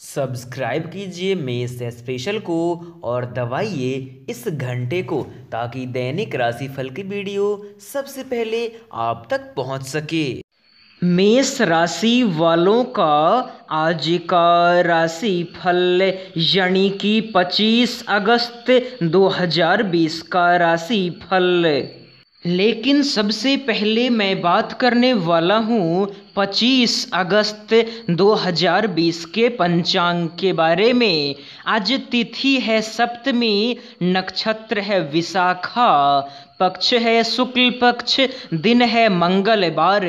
Subscribe कीजिए मेष special को और दबाइए इस घंटे को ताकि दैनिक राशिफल की वीडियो सबसे पहले आप तक पहुँच सके। मेष राशि वालों का आज का राशि फल यानी कि 25 अगस्त 2020 का राशि फल लेकिन सबसे पहले मैं बात करने वाला हूँ 25 अगस्त 2020 के पंचांग के बारे में। आज तिथि है सप्तमी, नक्षत्र है विशाखा, पक्ष है शुक्ल पक्ष, दिन है मंगलवार।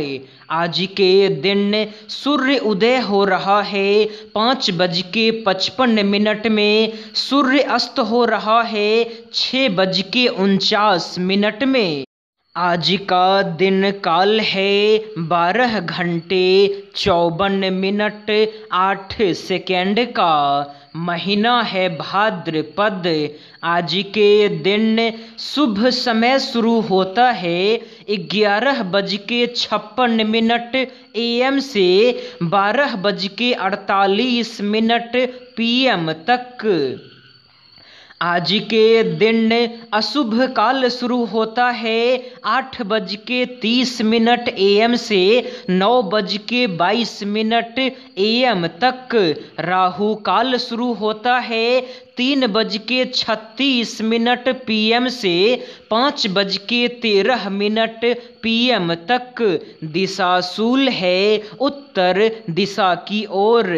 आज के दिन सूर्य उदय हो रहा है, पाँच बज के पचपन मिनट में। सूर्य अस्त हो रहा है, छः बज के उनचास मिनट में। आज का दिन काल है बारह घंटे चौवन मिनट आठ सेकेंड का। महीना है भाद्रपद। आज के दिन शुभ समय शुरू होता है ग्यारह बज के छप्पन मिनट एम से बारह बज के अड़तालीस मिनट पीएम तक। आज के दिन अशुभ काल शुरू होता है। आठ बज के तीस मिनट एम से नौ बज के बाईस मिनट एम तक राहु काल शुरू होता है। तीन बज के छत्तीस मिनट पीएम से पाँच बज के तेरह मिनट पीएम तक दिशाशूल है। उत्तर दिशा की ओर।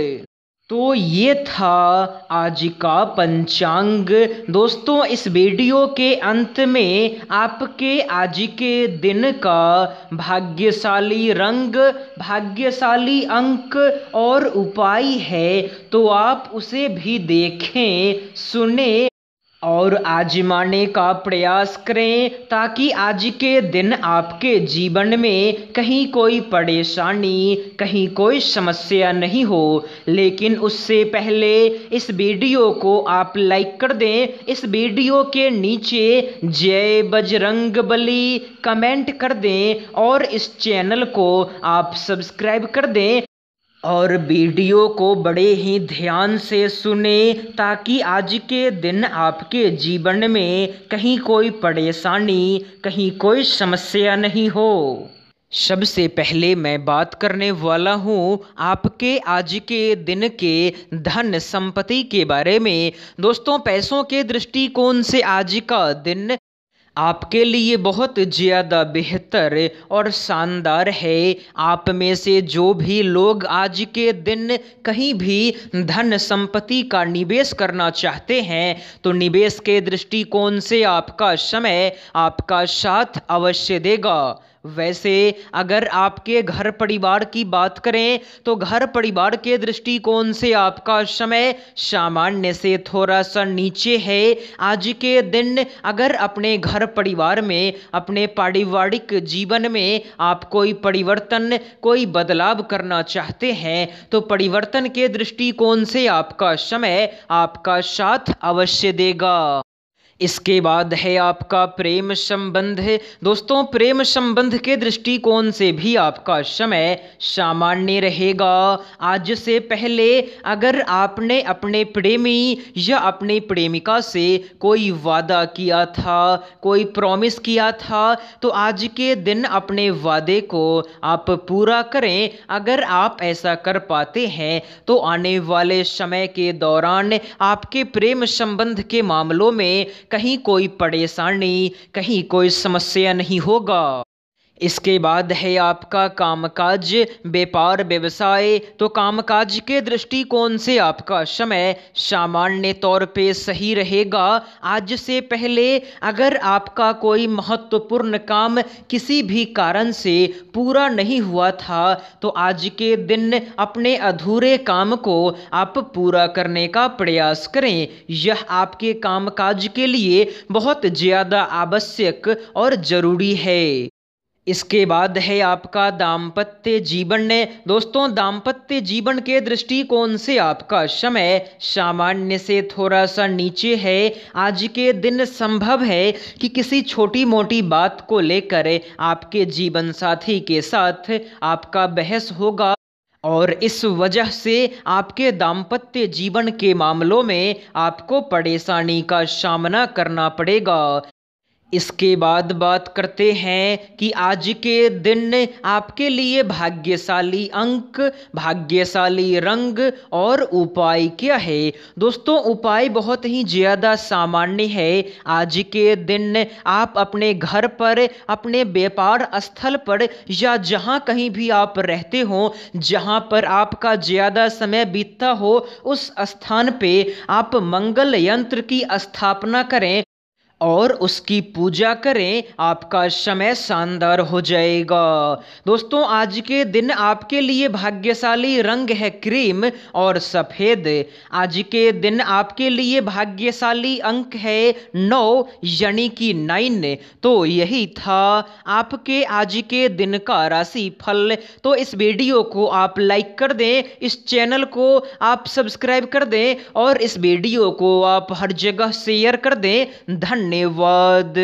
तो ये था आज का पंचांग। दोस्तों, इस वीडियो के अंत में आपके आज के दिन का भाग्यशाली रंग, भाग्यशाली अंक और उपाय है तो आप उसे भी देखें, सुने। और आजमाने का प्रयास करें ताकि आज के दिन आपके जीवन में कहीं कोई परेशानी, कहीं कोई समस्या नहीं हो। लेकिन उससे पहले इस वीडियो को आप लाइक कर दें। इस वीडियो के नीचे जय बजरंग बली कमेंट कर दें और इस चैनल को आप सब्सक्राइब कर दें। और वीडियो को बड़े ही ध्यान से सुने ताकि आज के दिन आपके जीवन में कहीं कोई परेशानी, कहीं कोई समस्या नहीं हो। सबसे पहले मैं बात करने वाला हूँ आपके आज के दिन के धन संपत्ति के बारे में। दोस्तों, पैसों के दृष्टिकोण से आज का दिन आपके लिए बहुत ज़्यादा बेहतर और शानदार है। आप में से जो भी लोग आज के दिन कहीं भी धन संपत्ति का निवेश करना चाहते हैं तो निवेश के दृष्टिकोण से आपका समय, आपका साथ अवश्य देगा। वैसे अगर आपके घर परिवार की बात करें तो घर परिवार के दृष्टिकोण से आपका समय सामान्य से थोड़ा सा नीचे है। आज के दिन अगर अपने घर परिवार में, अपने पारिवारिक जीवन में आप कोई परिवर्तन, कोई बदलाव करना चाहते हैं तो परिवर्तन के दृष्टिकोण से आपका समय आपका साथ अवश्य देगा। इसके बाद है आपका प्रेम संबंध। दोस्तों, प्रेम संबंध के दृष्टिकोण से भी आपका समय सामान्य रहेगा। आज से पहले अगर आपने अपने प्रेमी या अपनी प्रेमिका से कोई वादा किया था, कोई प्रॉमिस किया था तो आज के दिन अपने वादे को आप पूरा करें। अगर आप ऐसा कर पाते हैं तो आने वाले समय के दौरान आपके प्रेम संबंध के मामलों में कहीं कोई परेशानी कहीं कोई समस्या नहीं होगा। इसके बाद है आपका कामकाज। व्यापार, व्यवसाय तो कामकाज के दृष्टिकोण से आपका समय सामान्य तौर पे सही रहेगा। आज से पहले अगर आपका कोई महत्वपूर्ण काम किसी भी कारण से पूरा नहीं हुआ था तो आज के दिन अपने अधूरे काम को आप पूरा करने का प्रयास करें। यह आपके कामकाज के लिए बहुत ज़्यादा आवश्यक और ज़रूरी है। इसके बाद है आपका दाम्पत्य जीवन। ने दोस्तों, दाम्पत्य जीवन के दृष्टिकोण से आपका समय सामान्य से थोड़ा सा नीचे है। आज के दिन संभव है कि किसी छोटी मोटी बात को लेकर आपके जीवन साथी के साथ आपका बहस होगा और इस वजह से आपके दाम्पत्य जीवन के मामलों में आपको परेशानी का सामना करना पड़ेगा। इसके बाद बात करते हैं कि आज के दिन आपके लिए भाग्यशाली अंक, भाग्यशाली रंग और उपाय क्या है? दोस्तों, उपाय बहुत ही ज़्यादा सामान्य है। आज के दिन आप अपने घर पर, अपने व्यापार स्थल पर या जहाँ कहीं भी आप रहते हो, जहाँ पर आपका ज़्यादा समय बीतता हो, उस स्थान पे आप मंगल यंत्र की स्थापना करें। और उसकी पूजा करें, आपका समय शानदार हो जाएगा। दोस्तों, आज के दिन आपके लिए भाग्यशाली रंग है क्रीम और सफ़ेद। आज के दिन आपके लिए भाग्यशाली अंक है नौ, यानी कि नाइन। तो यही था आपके आज के दिन का राशि फल तो इस वीडियो को आप लाइक कर दें, इस चैनल को आप सब्सक्राइब कर दें और इस वीडियो को आप हर जगह शेयर कर दें। धन्यवाद। धन्यवाद।